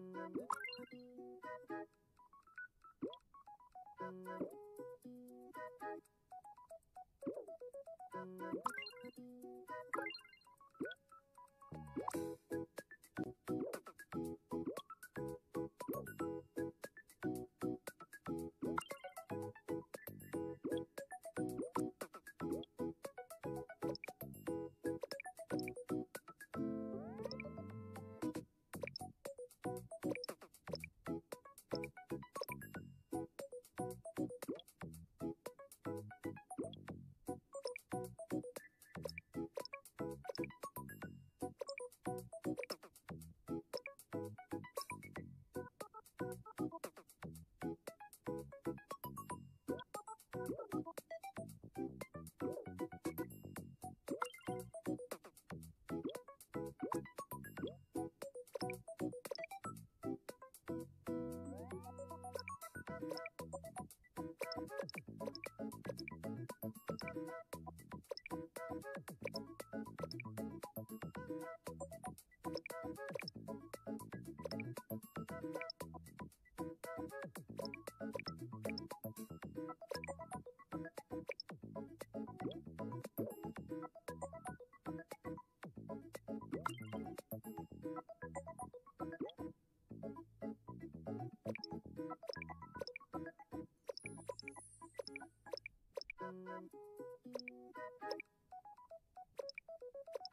Thank you.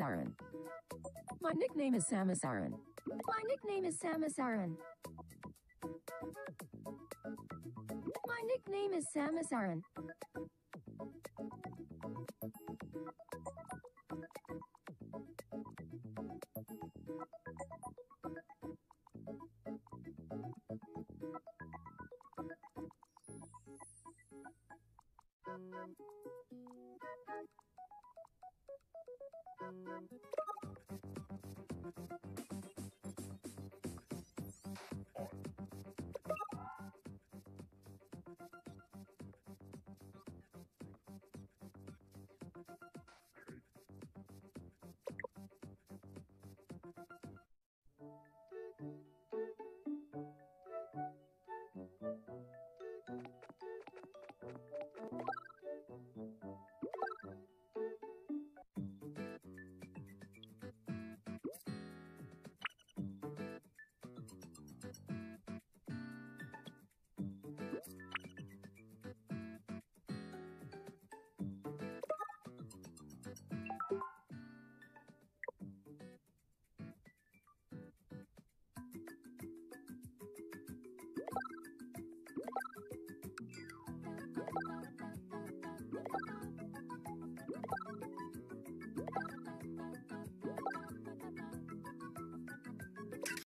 Aran. My nickname is Samus Aran. My nickname is Samus Aran. My nickname is Thank you.